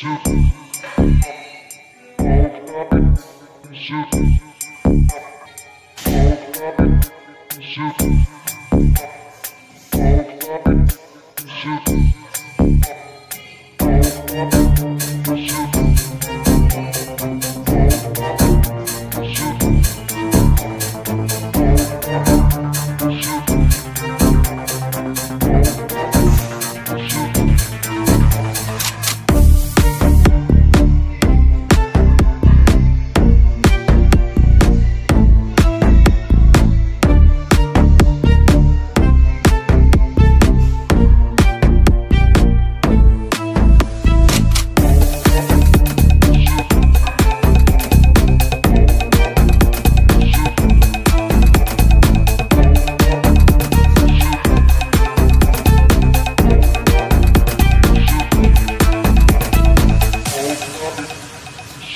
Shit.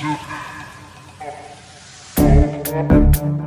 Thank you.